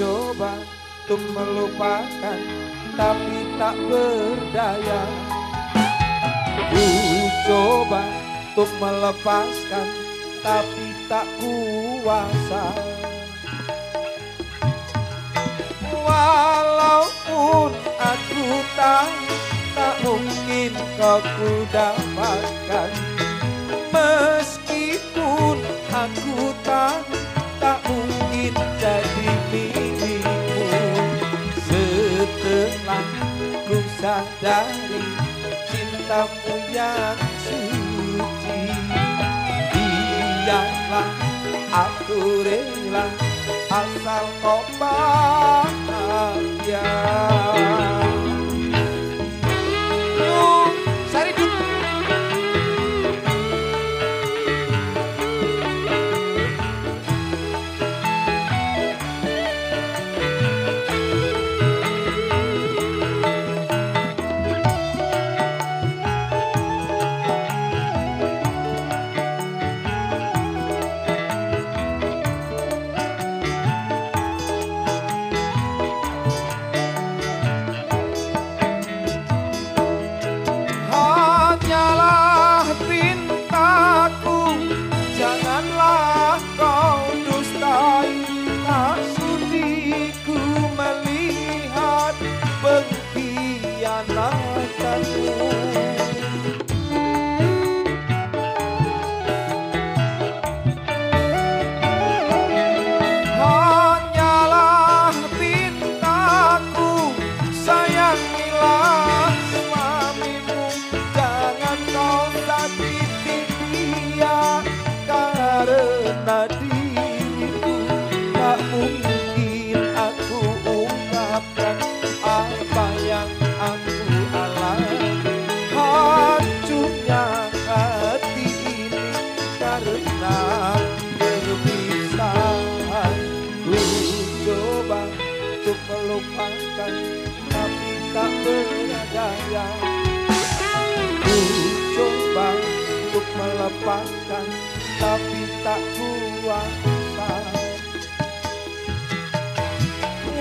untuk melupakan tapi tak berdaya. Ku coba untuk melepaskan tapi tak kuasa. Walaupun aku tahu tak mungkin kau ku dapatkan Meskipun aku tahu tak mungkin jadi ku sadari cintamu yang suci. Biarlah aku rela asal kau bahagia ना कर untuk melupakan Tapi tak berdaya Ku coba untuk melepaskan Tapi tak kuasa.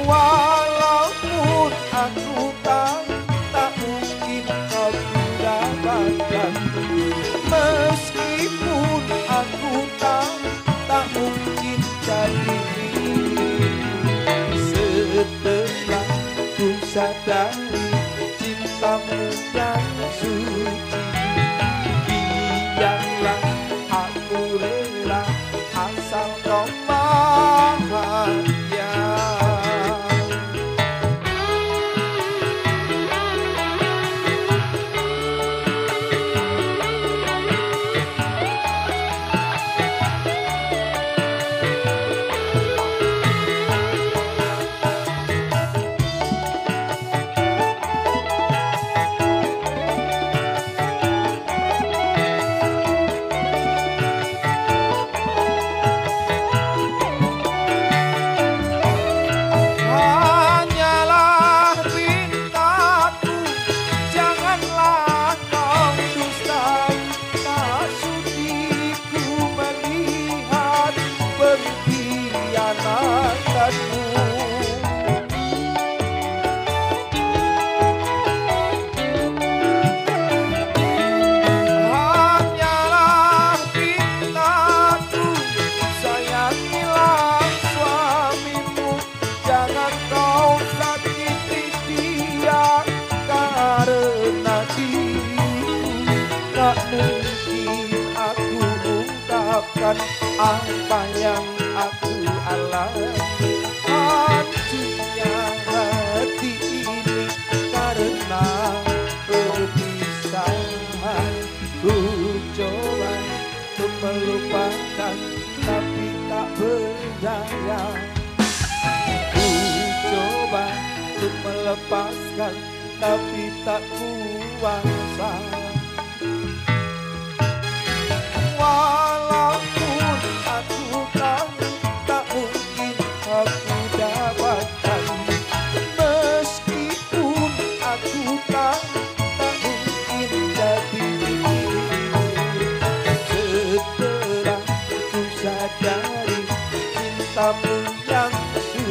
Walaupun aku tahu Tak mungkin kau dapatkan Meskipun aku tahu sadari Cintamu yang suci. Biarlah ungkapkan Apa yang aku alami. Hancurnya hati ini Karena perpisahan Ku coba untuk melupakan Tapi tak berdaya. Ku coba untuk melepaskan Tapi tak kuasa. Walaupun kamu yang suci.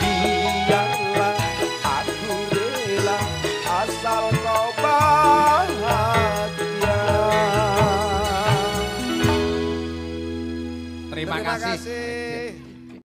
Biarlah aku asal kau Terima, kasih, kasih.